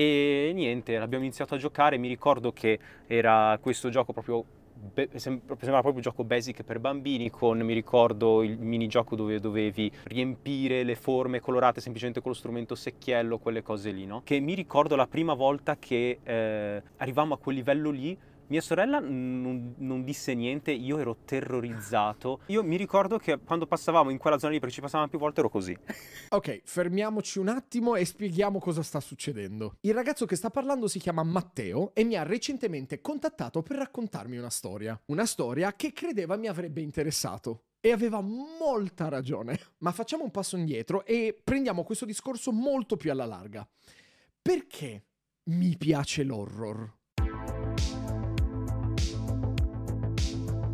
E niente, l'abbiamo iniziato a giocare, mi ricordo che era questo gioco proprio sembrava proprio un gioco basic per bambini con, mi ricordo, il minigioco dove dovevi riempire le forme colorate semplicemente con lo strumento secchiello, quelle cose lì, no? Che mi ricordo la prima volta che eh, arrivavamo a quel livello lì, mia sorella non, non, disse niente, io ero terrorizzato. Io mi ricordo che quando passavamo in quella zona lì, perché ci passavamo più volte, ero così. Ok, fermiamoci un attimo e spieghiamo cosa sta succedendo. Il ragazzo che sta parlando si chiama Matteo e mi ha recentemente contattato per raccontarmi una storia. Una storia che credeva mi avrebbe interessato. E aveva molta ragione. Ma facciamo un passo indietro e prendiamo questo discorso molto più alla larga. Perché mi piace l'horror?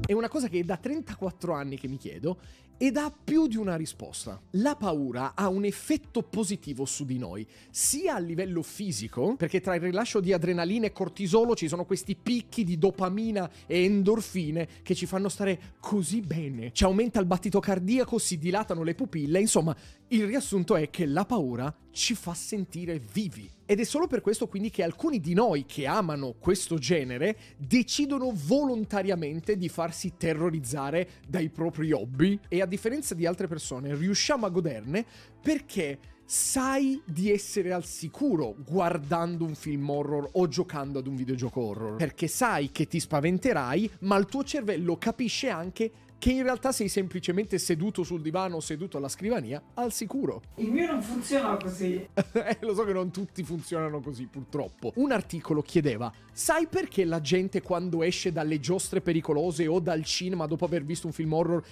È una cosa che da 34 anni che mi chiedo ed ha più di una risposta. La paura ha un effetto positivo su di noi, sia a livello fisico, perché tra il rilascio di adrenalina e cortisolo ci sono questi picchi di dopamina e endorfine che ci fanno stare così bene. Ci aumenta il battito cardiaco, si dilatano le pupille, insomma, il riassunto è che la paura ci fa sentire vivi. Ed è solo per questo quindi che alcuni di noi che amano questo genere decidono volontariamente di farsi terrorizzare dai propri hobby e a differenza di altre persone riusciamo a goderne perché sai di essere al sicuro guardando un film horror o giocando ad un videogioco horror. Perché sai che ti spaventerai, ma il tuo cervello capisce anche che in realtà sei semplicemente seduto sul divano o seduto alla scrivania al sicuro. Il mio non funziona così. eh, lo so che non tutti funzionano così, purtroppo. Un articolo chiedeva: Sai perché la gente quando esce dalle giostre pericolose o dal cinema dopo aver visto un film horror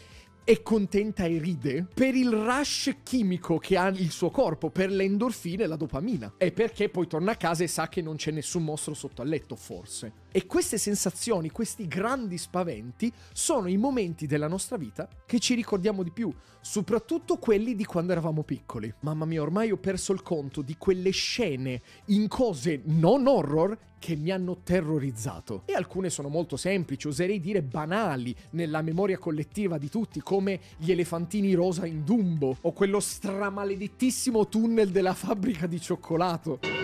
è contenta e ride per il rush chimico che ha il suo corpo, per le e la dopamina. E perché poi torna a casa e sa che non c'è nessun mostro sotto al letto, forse. E queste sensazioni, questi grandi spaventi, sono i momenti della nostra vita che ci ricordiamo di più, soprattutto quelli di quando eravamo piccoli. Mamma mia, ormai ho perso il conto di quelle scene in cose non horror che mi hanno terrorizzato. E alcune sono molto semplici, oserei dire banali, nella memoria collettiva di tutti, come gli elefantini rosa in Dumbo, o quello stramaledettissimo tunnel della fabbrica di cioccolato.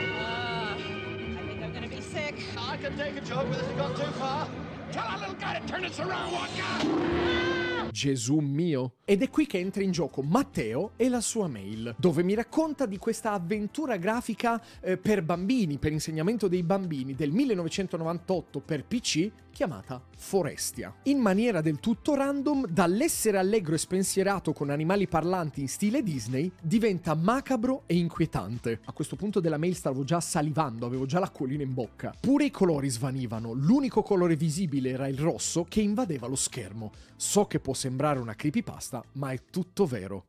hope this has gone too far. Tell our little guy to turn us around, Wodka! Gesù mio. Ed è qui che entra in gioco Matteo e la sua mail, dove mi racconta di questa avventura grafica eh, per bambini, per insegnamento dei bambini del 1998 per PC chiamata Forestia. In maniera del tutto random, dall'essere allegro e spensierato con animali parlanti in stile Disney, diventa macabro e inquietante. A questo punto della mail stavo già salivando, avevo già l'acquolina in bocca. Pure i colori svanivano, l'unico colore visibile era il rosso che invadeva lo schermo. So che può sembrare una creepypasta, ma è tutto vero.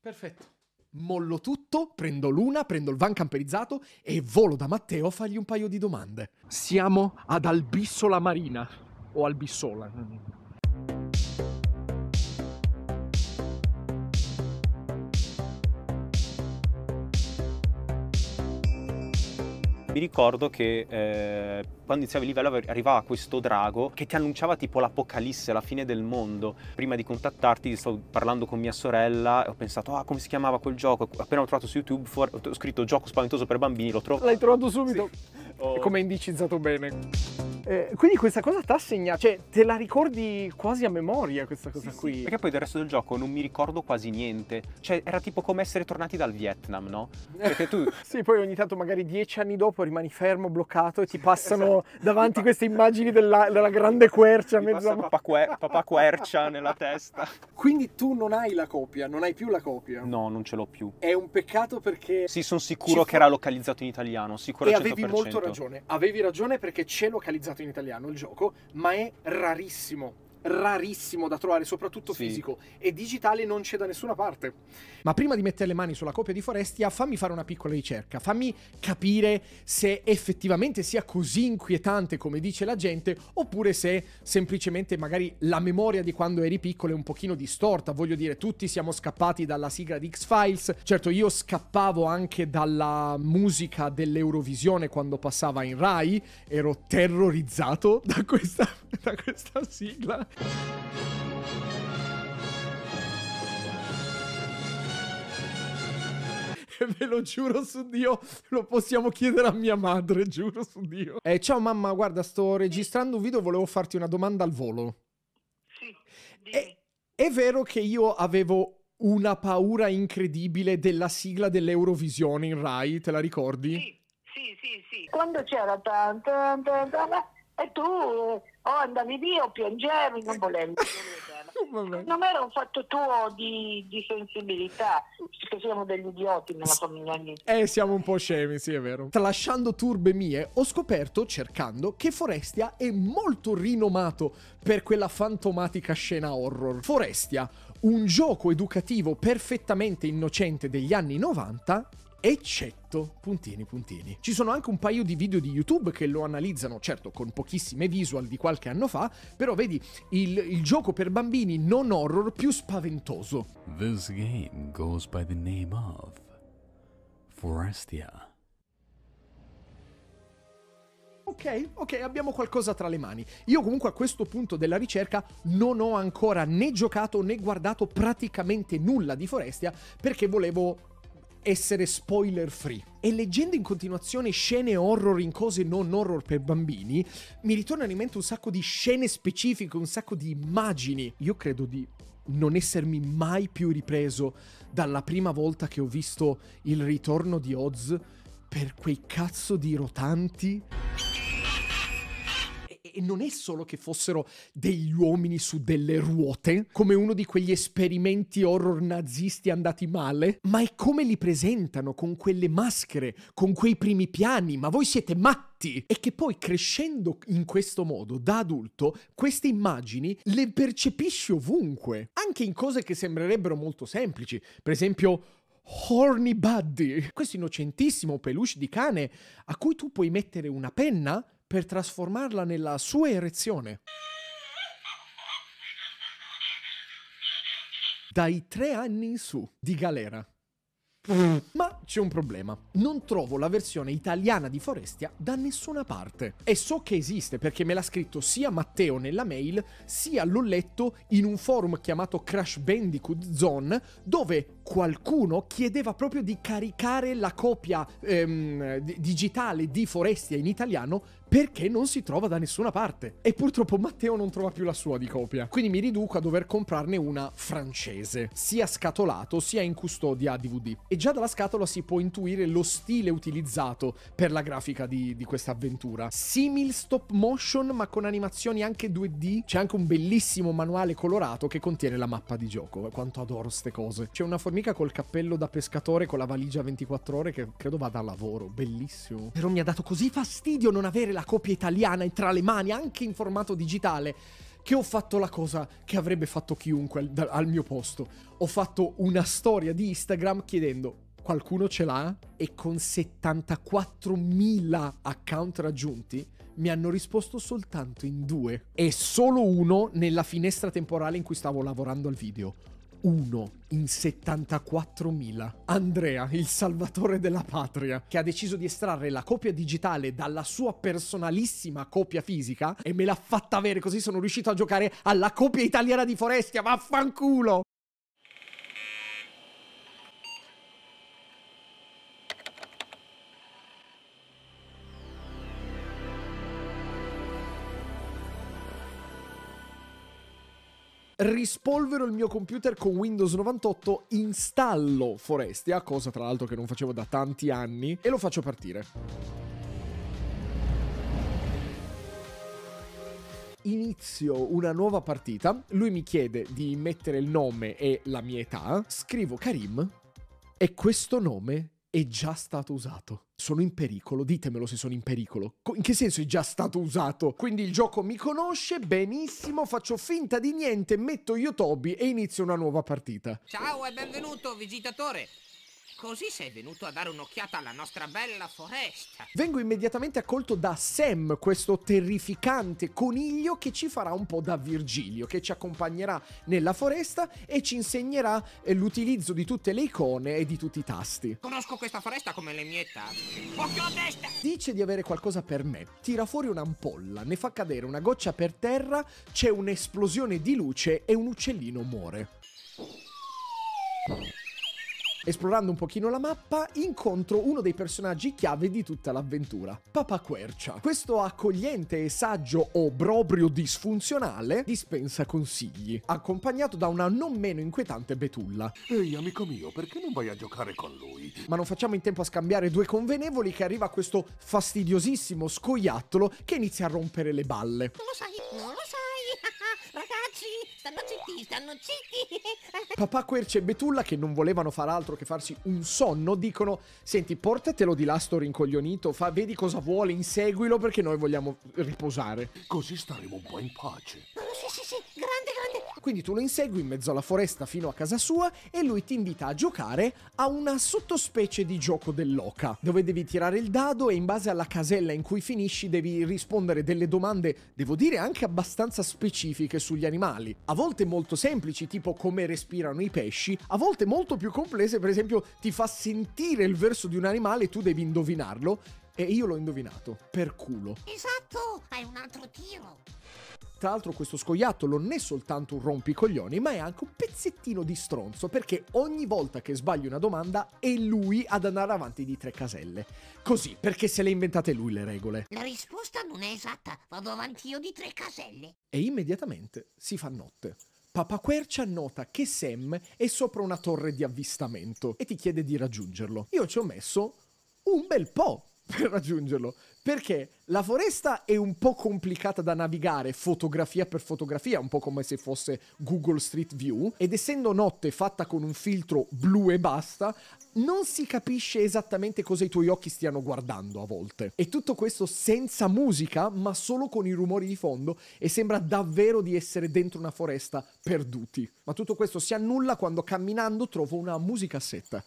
Perfetto. Mollo tutto, prendo l'una, prendo il van camperizzato e volo da Matteo a fargli un paio di domande. Siamo ad Albissola Marina. O Albissola. Mi ricordo che eh, quando iniziavi il livello arrivava questo drago che ti annunciava tipo l'apocalisse, la fine del mondo. Prima di contattarti stavo parlando con mia sorella e ho pensato, ah come si chiamava quel gioco? Appena l'ho trovato su YouTube fuori, ho scritto gioco spaventoso per bambini, l'ho trovato. L'hai trovato subito? Sì. Oh. Come indicizzato bene. Eh, quindi questa cosa ti assegna, cioè te la ricordi quasi a memoria questa cosa sì, qui. Sì, perché poi del resto del gioco non mi ricordo quasi niente. Cioè era tipo come essere tornati dal Vietnam, no? Perché tu... sì, poi ogni tanto magari dieci anni dopo rimani fermo, bloccato e ti passano esatto. davanti queste immagini della, della grande quercia. Mezzo... Papà, que... papà quercia nella testa. Quindi tu non hai la copia, non hai più la copia? No, non ce l'ho più. È un peccato perché... Sì, sono sicuro che fa... era localizzato in italiano, sicuro E avevi molto ragione, avevi ragione perché c'è localizzato in italiano il gioco, ma è rarissimo rarissimo da trovare, soprattutto sì. fisico, e digitale non c'è da nessuna parte. Ma prima di mettere le mani sulla copia di Forestia, fammi fare una piccola ricerca, fammi capire se effettivamente sia così inquietante come dice la gente, oppure se semplicemente magari la memoria di quando eri piccolo è un pochino distorta. Voglio dire, tutti siamo scappati dalla sigla di X-Files, certo io scappavo anche dalla musica dell'Eurovisione quando passava in Rai, ero terrorizzato da questa, da questa sigla. Ve lo giuro su Dio, lo possiamo chiedere a mia madre, giuro su Dio. Eh, ciao mamma, guarda, sto registrando un video, volevo farti una domanda al volo. Sì. È, è vero che io avevo una paura incredibile della sigla dell'Eurovisione in Rai, te la ricordi? Sì, sì, sì, sì. Quando c'era tan, tan, tan, tan, e tu o andavi via o piangevi, non volevi. Non era un fatto tuo di, di sensibilità, perché siamo degli idioti nella famiglia lì. Eh, siamo un po' scemi, sì, è vero. Tralasciando turbe mie, ho scoperto, cercando, che Forestia è molto rinomato per quella fantomatica scena horror. Forestia, un gioco educativo perfettamente innocente degli anni 90, eccetto puntini puntini. Ci sono anche un paio di video di YouTube che lo analizzano, certo con pochissime visual di qualche anno fa, però vedi il, il gioco per bambini non horror più spaventoso. This game goes by the name of Forestia. Ok, ok, abbiamo qualcosa tra le mani. Io comunque a questo punto della ricerca non ho ancora né giocato né guardato praticamente nulla di Forestia perché volevo essere spoiler free. E leggendo in continuazione scene horror in cose non horror per bambini, mi ritornano in mente un sacco di scene specifiche, un sacco di immagini. Io credo di non essermi mai più ripreso dalla prima volta che ho visto il ritorno di Oz per quei cazzo di rotanti. E- non è solo che fossero degli uomini su delle ruote, come uno di quegli esperimenti horror nazisti andati male, ma è come li presentano con quelle maschere, con quei primi piani, ma voi siete matti! E che poi crescendo in questo modo, da adulto, queste immagini le percepisci ovunque, anche in cose che sembrerebbero molto semplici, per esempio Horny Buddy, questo innocentissimo peluche di cane a cui tu puoi mettere una penna per trasformarla nella sua erezione. Dai tre anni in su di galera. Ma c'è un problema. Non trovo la versione italiana di Forestia da nessuna parte. E so che esiste perché me l'ha scritto sia Matteo nella mail, sia l'ho letto in un forum chiamato Crash Bandicoot Zone, dove qualcuno chiedeva proprio di caricare la copia ehm, di- digitale di Forestia in italiano perché non si trova da nessuna parte. E purtroppo Matteo non trova più la sua di copia. Quindi mi riduco a dover comprarne una francese, sia scatolato sia in custodia DVD. E già dalla scatola si può intuire lo stile utilizzato per la grafica di, di questa avventura. Simil stop motion ma con animazioni anche 2D. C'è anche un bellissimo manuale colorato che contiene la mappa di gioco. Quanto adoro ste cose. C'è una formica col cappello da pescatore con la valigia 24 ore che credo vada a lavoro. Bellissimo. Però mi ha dato così fastidio non avere la copia italiana tra le mani, anche in formato digitale che ho fatto la cosa che avrebbe fatto chiunque al, al mio posto. Ho fatto una storia di Instagram chiedendo qualcuno ce l'ha e con 74.000 account raggiunti mi hanno risposto soltanto in due e solo uno nella finestra temporale in cui stavo lavorando al video. Uno in 74.000. Andrea, il salvatore della patria, che ha deciso di estrarre la copia digitale dalla sua personalissima copia fisica e me l'ha fatta avere così sono riuscito a giocare alla copia italiana di Forestia. Vaffanculo! Rispolvero il mio computer con Windows 98, installo Forestia, cosa tra l'altro che non facevo da tanti anni, e lo faccio partire. Inizio una nuova partita, lui mi chiede di mettere il nome e la mia età, scrivo Karim e questo nome è già stato usato. Sono in pericolo, ditemelo se sono in pericolo. Co- In che senso è già stato usato? Quindi il gioco mi conosce benissimo, faccio finta di niente, metto io Toby e inizio una nuova partita. Ciao e benvenuto, visitatore. Così sei venuto a dare un'occhiata alla nostra bella foresta. Vengo immediatamente accolto da Sam, questo terrificante coniglio che ci farà un po' da Virgilio, che ci accompagnerà nella foresta e ci insegnerà eh, l'utilizzo di tutte le icone e di tutti i tasti. Conosco questa foresta come le mie tasche. Occhio a destra! Dice di avere qualcosa per me, tira fuori un'ampolla, ne fa cadere una goccia per terra, c'è un'esplosione di luce e un uccellino muore. Esplorando un pochino la mappa, incontro uno dei personaggi chiave di tutta l'avventura, Papa Quercia. Questo accogliente e saggio obrobrio disfunzionale dispensa consigli, accompagnato da una non meno inquietante betulla. Ehi, amico mio, perché non vai a giocare con lui? Ma non facciamo in tempo a scambiare due convenevoli che arriva questo fastidiosissimo scoiattolo che inizia a rompere le balle. Non lo sai, non lo sai. Stanno zitti, stanno zitti. Papà Quercia e Betulla, che non volevano far altro che farsi un sonno, dicono: Senti, portatelo di là sto rincoglionito, fa, vedi cosa vuole, inseguilo perché noi vogliamo riposare. Così staremo un po' in pace. Oh, sì, sì, sì, grande, grande. Quindi tu lo insegui in mezzo alla foresta fino a casa sua e lui ti invita a giocare a una sottospecie di gioco dell'oca, dove devi tirare il dado e in base alla casella in cui finisci devi rispondere delle domande, devo dire anche abbastanza specifiche sugli animali. A volte molto semplici, tipo come respirano i pesci, a volte molto più complesse, per esempio ti fa sentire il verso di un animale e tu devi indovinarlo. E io l'ho indovinato, per culo. Esatto, hai un altro tiro. Tra l'altro questo scoiattolo non è soltanto un rompicoglioni, ma è anche un pezzettino di stronzo, perché ogni volta che sbagli una domanda è lui ad andare avanti di tre caselle. Così, perché se le inventate lui le regole. La risposta non è esatta, vado avanti io di tre caselle. E immediatamente si fa notte. Papa Quercia nota che Sam è sopra una torre di avvistamento e ti chiede di raggiungerlo. Io ci ho messo un bel po' per raggiungerlo, perché la foresta è un po' complicata da navigare fotografia per fotografia, un po' come se fosse Google Street View, ed essendo notte fatta con un filtro blu e basta, non si capisce esattamente cosa i tuoi occhi stiano guardando a volte. E tutto questo senza musica, ma solo con i rumori di fondo, e sembra davvero di essere dentro una foresta perduti. Ma tutto questo si annulla quando camminando trovo una musicassetta.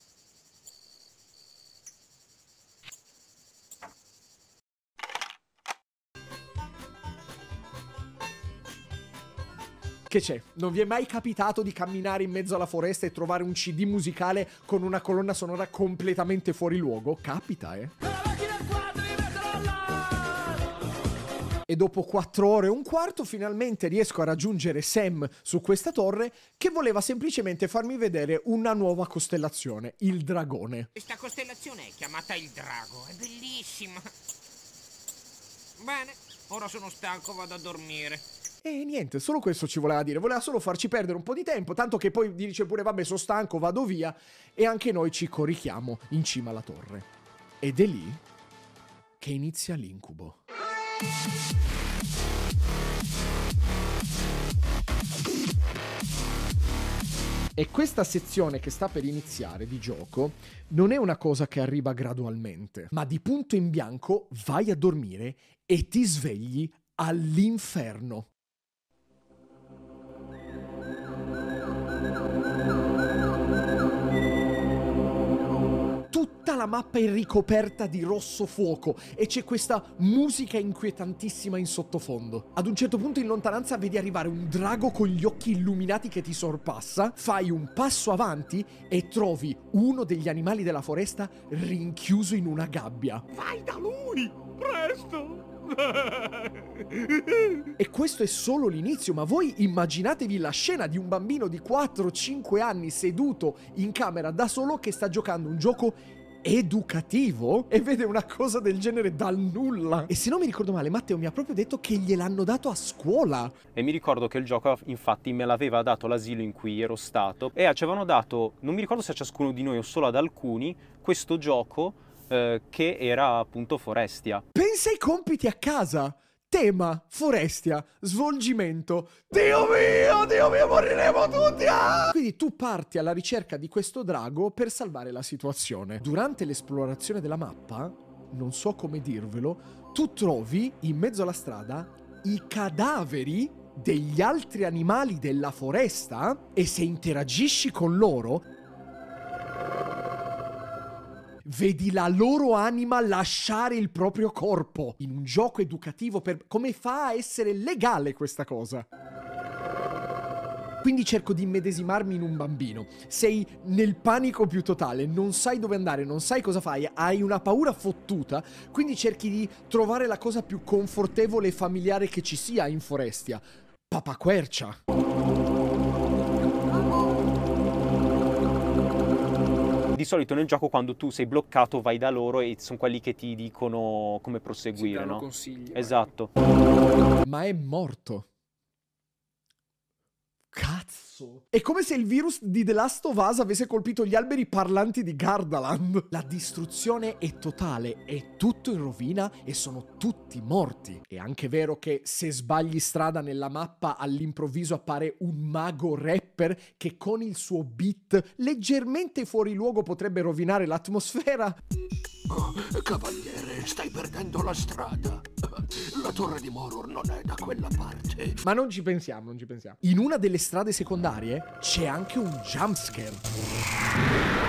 Che c'è? Non vi è mai capitato di camminare in mezzo alla foresta e trovare un CD musicale con una colonna sonora completamente fuori luogo? Capita, eh? E dopo quattro ore e un quarto finalmente riesco a raggiungere Sam su questa torre che voleva semplicemente farmi vedere una nuova costellazione, il dragone. Questa costellazione è chiamata il drago, è bellissima. Bene, ora sono stanco, vado a dormire. E niente, solo questo ci voleva dire, voleva solo farci perdere un po' di tempo, tanto che poi dice pure vabbè sono stanco, vado via, e anche noi ci corichiamo in cima alla torre. Ed è lì che inizia l'incubo. E questa sezione che sta per iniziare di gioco non è una cosa che arriva gradualmente, ma di punto in bianco vai a dormire e ti svegli all'inferno. Tutta la mappa è ricoperta di rosso fuoco e c'è questa musica inquietantissima in sottofondo. Ad un certo punto in lontananza vedi arrivare un drago con gli occhi illuminati che ti sorpassa, fai un passo avanti e trovi uno degli animali della foresta rinchiuso in una gabbia. Vai da lui, presto! E questo è solo l'inizio, ma voi immaginatevi la scena di un bambino di 4-5 anni seduto in camera da solo che sta giocando un gioco educativo e vede una cosa del genere dal nulla. E se non mi ricordo male, Matteo mi ha proprio detto che gliel'hanno dato a scuola. E mi ricordo che il gioco infatti me l'aveva dato l'asilo in cui ero stato e ci avevano dato, non mi ricordo se a ciascuno di noi o solo ad alcuni, questo gioco eh, che era appunto Forestia. Pensa ai compiti a casa. Tema, Forestia, svolgimento. Dio mio, Dio mio, moriremo tutti! ah! Quindi tu parti alla ricerca di questo drago per salvare la situazione. Durante l'esplorazione della mappa, non so come dirvelo, tu trovi in mezzo alla strada i cadaveri degli altri animali della foresta e se interagisci con loro vedi la loro anima lasciare il proprio corpo in un gioco educativo per come fa a essere legale questa cosa. Quindi cerco di immedesimarmi in un bambino. Sei nel panico più totale, non sai dove andare, non sai cosa fai, hai una paura fottuta, quindi cerchi di trovare la cosa più confortevole e familiare che ci sia in Forestia. Papa Quercia. Di solito nel gioco quando tu sei bloccato vai da loro e sono quelli che ti dicono come Si proseguire, danno no? consigli. Esatto. Ma è morto. Cazzo. È come se il virus di The Last of Us avesse colpito gli alberi parlanti di Gardaland. La distruzione è totale, è tutto in rovina e sono tutti morti. È anche vero che se sbagli strada nella mappa all'improvviso appare un mago rapper che con il suo beat leggermente fuori luogo potrebbe rovinare l'atmosfera. Oh, cavaliere, stai perdendo la strada. La torre di Moror non è da quella parte. Ma non ci pensiamo, non ci pensiamo. In una delle strade secondarie c'è anche un jumpscare.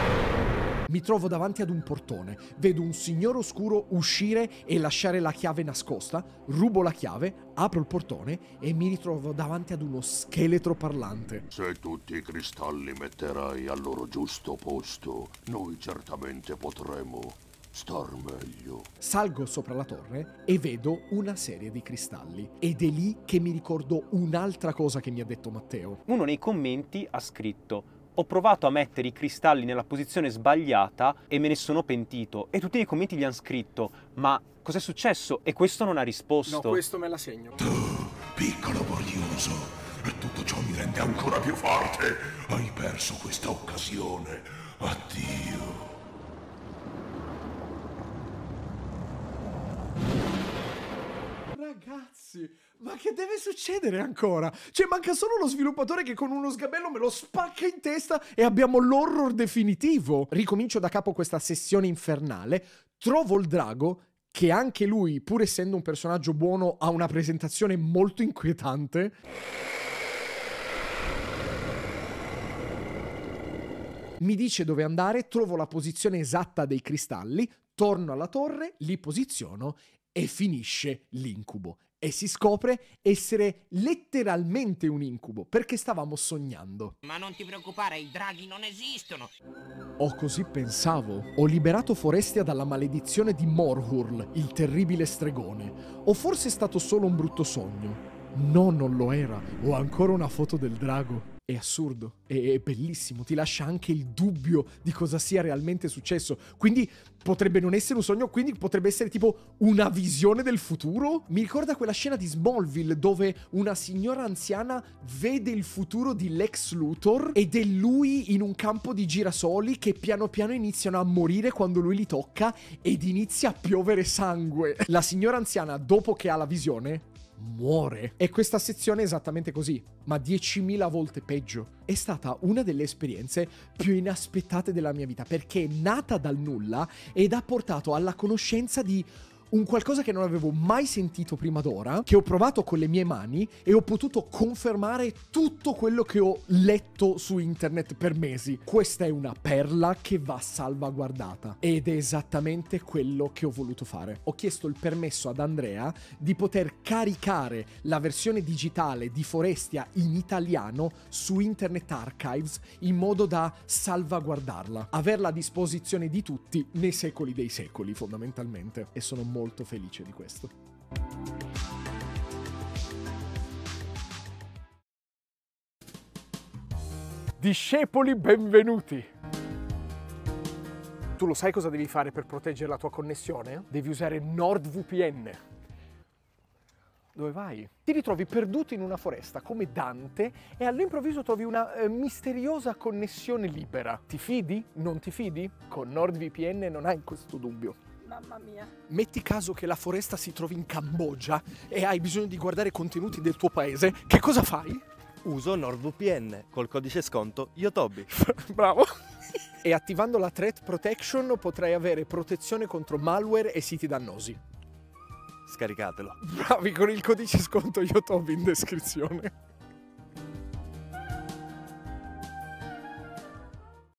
Mi trovo davanti ad un portone, vedo un signore oscuro uscire e lasciare la chiave nascosta, rubo la chiave, apro il portone e mi ritrovo davanti ad uno scheletro parlante. Se tutti i cristalli metterai al loro giusto posto, noi certamente potremo star meglio. Salgo sopra la torre e vedo una serie di cristalli. Ed è lì che mi ricordo un'altra cosa che mi ha detto Matteo. Uno nei commenti ha scritto ho provato a mettere i cristalli nella posizione sbagliata e me ne sono pentito. E tutti nei commenti gli hanno scritto ma cos'è successo? E questo non ha risposto. me la segno. Piccolo borioso, tutto ciò mi rende ancora più forte. Hai perso questa occasione. Addio. Ragazzi, ma che deve succedere ancora? Cioè, manca solo lo sviluppatore che con uno sgabello me lo spacca in testa e abbiamo l'horror definitivo. Ricomincio da capo questa sessione infernale, trovo il drago, che anche lui, pur essendo un personaggio buono, ha una presentazione molto inquietante. Mi dice dove andare, trovo la posizione esatta dei cristalli, torno alla torre, li posiziono e finisce l'incubo. E si scopre essere letteralmente un incubo, perché stavamo sognando. Ma non ti preoccupare, i draghi non esistono. O così pensavo. Ho liberato Forestia dalla maledizione di Morhurl, il terribile stregone. O forse è stato solo un brutto sogno? No, non lo era. Ho ancora una foto del drago. È assurdo, è, bellissimo, ti lascia anche il dubbio di cosa sia realmente successo. Quindi potrebbe non essere un sogno, quindi potrebbe essere tipo una visione del futuro? Mi ricorda quella scena di Smallville dove una signora anziana vede il futuro di Lex Luthor ed è lui in un campo di girasoli che piano piano iniziano a morire quando lui li tocca ed inizia a piovere sangue. La signora anziana, dopo che ha la visione, muore. E questa sezione è esattamente così, ma 10.000 volte peggio. È stata una delle esperienze più inaspettate della mia vita, perché è nata dal nulla ed ha portato alla conoscenza di un qualcosa che non avevo mai sentito prima d'ora, che ho provato con le mie mani e ho potuto confermare tutto quello che ho letto su internet per mesi. Questa è una perla che va salvaguardata ed è esattamente quello che ho voluto fare. Ho chiesto il permesso ad Andrea di poter caricare la versione digitale di Forestia in italiano su Internet Archives in modo da salvaguardarla, averla a disposizione di tutti nei secoli dei secoli fondamentalmente e sono molto felice di questo. Discepoli benvenuti! Tu lo sai cosa devi fare per proteggere la tua connessione? Devi usare NordVPN. Dove vai? Ti ritrovi perduto in una foresta come Dante e all'improvviso trovi una eh, misteriosa connessione libera. Ti fidi? Non ti fidi? Con NordVPN non hai questo dubbio. Mamma mia. Metti caso che la foresta si trovi in Cambogia e hai bisogno di guardare contenuti del tuo paese, che cosa fai? Uso NordVPN col codice sconto Yotobi. Bravo. E attivando la Threat Protection potrai avere protezione contro malware e siti dannosi. Scaricatelo. Bravi con il codice sconto Yotobi in descrizione.